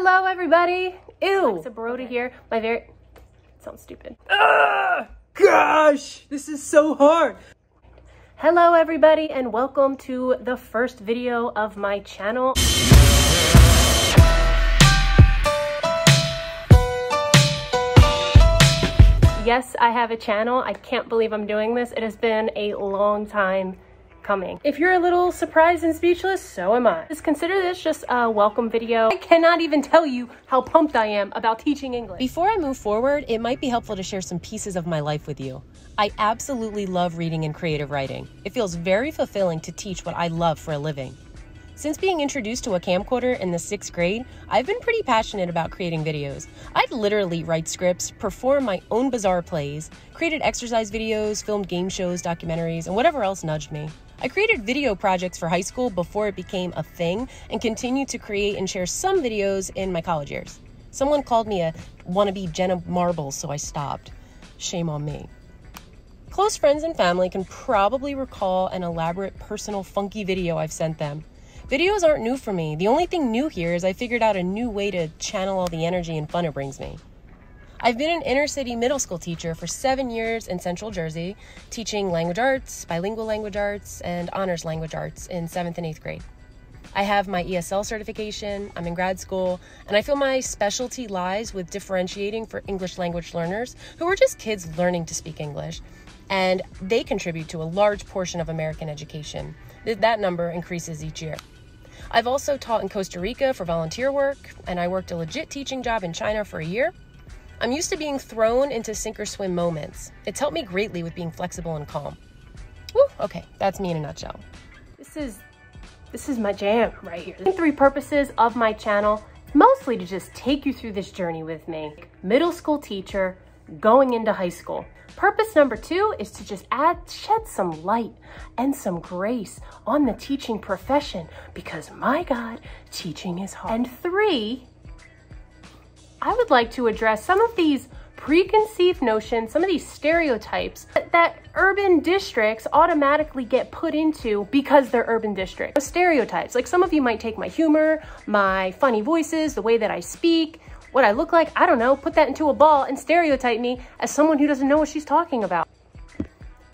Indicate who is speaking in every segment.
Speaker 1: Hello, everybody. Ew. Alexa Baroda here. My very... sounds stupid.
Speaker 2: Ah, gosh, this is so hard.
Speaker 1: Hello, everybody, and welcome to the first video of my channel. Yes, I have a channel. I can't believe I'm doing this. It has been a long time coming. If you're a little surprised and speechless, so am I. Just consider this just a welcome video. I cannot even tell you how pumped I am about teaching English.
Speaker 3: Before I move forward, it might be helpful to share some pieces of my life with you. I absolutely love reading and creative writing. It feels very fulfilling to teach what I love for a living. Since being introduced to a camcorder in the sixth grade, I've been pretty passionate about creating videos. I'd literally write scripts, perform my own bizarre plays, created exercise videos, filmed game shows, documentaries, and whatever else nudged me. I created video projects for high school before it became a thing and continue to create and share some videos in my college years. Someone called me a wannabe Jenna Marbles, so I stopped. Shame on me. Close friends and family can probably recall an elaborate, personal, funky video I've sent them. Videos aren't new for me. The only thing new here is I figured out a new way to channel all the energy and fun it brings me. I've been an inner city middle school teacher for seven years in Central Jersey, teaching language arts, bilingual language arts, and honors language arts in seventh and eighth grade. I have my ESL certification, I'm in grad school, and I feel my specialty lies with differentiating for English language learners who are just kids learning to speak English, and they contribute to a large portion of American education. That number increases each year. I've also taught in Costa Rica for volunteer work, and I worked a legit teaching job in China for a year. I'm used to being thrown into sink or swim moments. It's helped me greatly with being flexible and calm. Woo, okay, that's me in a nutshell.
Speaker 1: This is, this is my jam right here. The three purposes of my channel, mostly to just take you through this journey with me. Middle school teacher, going into high school. Purpose number two is to just add, shed some light and some grace on the teaching profession because my God, teaching is hard. And three, I would like to address some of these preconceived notions, some of these stereotypes that, that, urban districts automatically get put into because they're urban districts. Stereotypes, like some of you might take my humor, my funny voices, the way that I speak, what I look like, I don't know, put that into a ball and stereotype me as someone who doesn't know what she's talking about.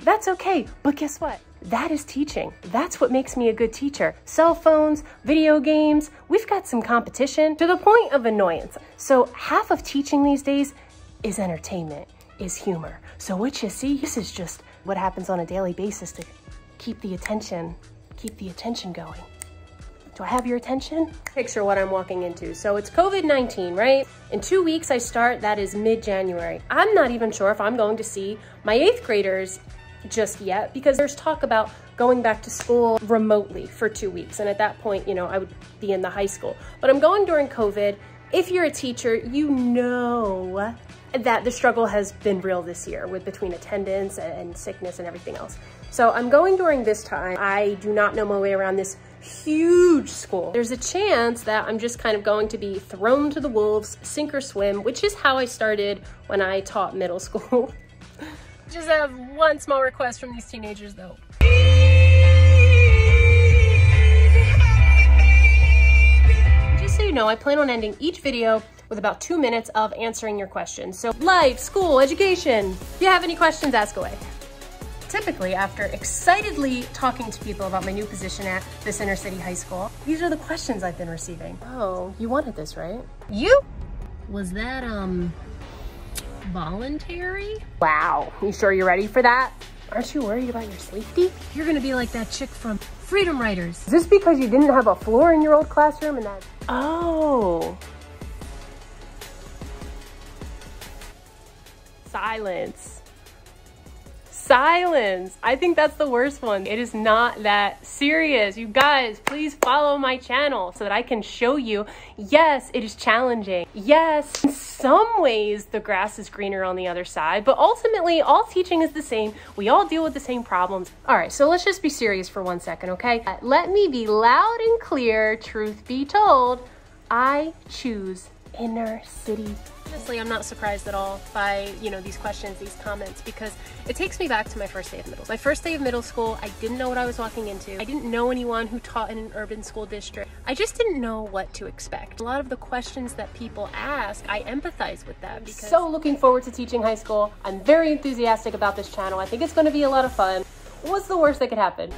Speaker 1: That's okay, but guess what? That is teaching. That's what makes me a good teacher. Cell phones, video games, we've got some competition to the point of annoyance. So half of teaching these days is entertainment, is humor. So what you see, this is just what happens on a daily basis to keep the attention, keep the attention going. Do I have your attention? Picture what I'm walking into. So it's COVID-19, right? In two weeks I start, that is mid-January. I'm not even sure if I'm going to see my eighth graders just yet because there's talk about going back to school remotely for two weeks. And at that point, you know, I would be in the high school. But I'm going during COVID. If you're a teacher, you know that the struggle has been real this year with between attendance and sickness and everything else. So I'm going during this time. I do not know my way around this huge school. There's a chance that I'm just kind of going to be thrown to the wolves, sink or swim, which is how I started when I taught middle school. just have one small request from these teenagers though. Just so you know, I plan on ending each video with about two minutes of answering your questions. So life, school, education. If you have any questions, ask away typically after excitedly talking to people about my new position at this inner city high school, these are the questions I've been receiving. Oh, you wanted this, right? You?
Speaker 3: Was that, um, voluntary?
Speaker 1: Wow, you sure you're ready for that? Aren't you worried about your safety?
Speaker 3: You're gonna be like that chick from Freedom Writers.
Speaker 1: Is this because you didn't have a floor in your old classroom and that? Oh. Silence silence. I think that's the worst one. It is not that serious. You guys, please follow my channel so that I can show you, yes, it is challenging. Yes, in some ways the grass is greener on the other side, but ultimately all teaching is the same. We all deal with the same problems. All right, so let's just be serious for one second, okay? Let me be loud and clear, truth be told, I choose inner city. Honestly i'm not surprised at all by you know these questions these comments because it takes me back to my first day of middle school. my first day of middle school i didn't know what i was walking into. I didn't know anyone who taught in an urban school district. I just didn't know what to expect. A lot of the questions that people ask i empathize with them because so looking forward to teaching high school. I'm very enthusiastic about this channel. I think it's going to be a lot of fun. What's the worst that could happen